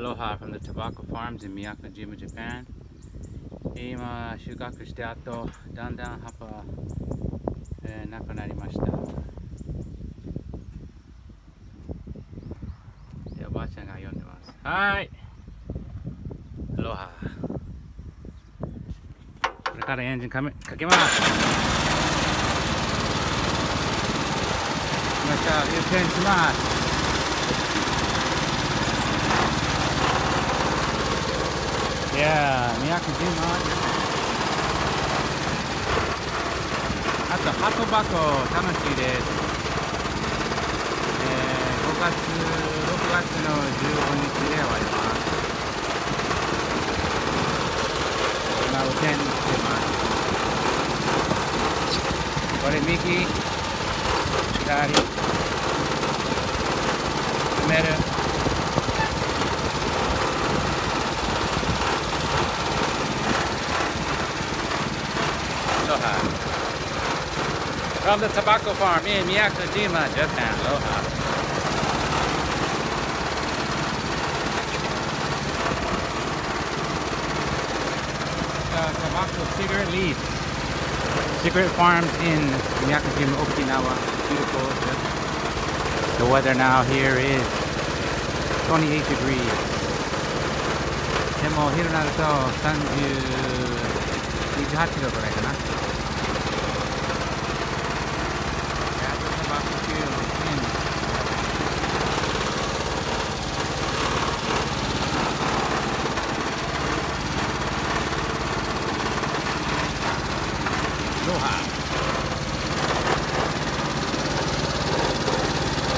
Aloha from the tobacco farms in Miyakojima, Japan. 今収穫してあとだんだん葉っぱ、えー、なくなりましたでおばあちゃんが読んでますはいアロハこれからエンジンかめかけますまた優先します Yeah, Miyakojima. あと、ハト箱楽しいです。えー、5月、6月の15日で終わります。今、運転してます。これ、右、左、止める。Aloha. From the tobacco farm in Miyakojima, Japan. Aloha. The tobacco cigarette leaves. Cigarette farms in Miyakojima, Okinawa. Beautiful. The weather now here is 28 degrees. でもお昼になると30 28度ぐらいかな 害。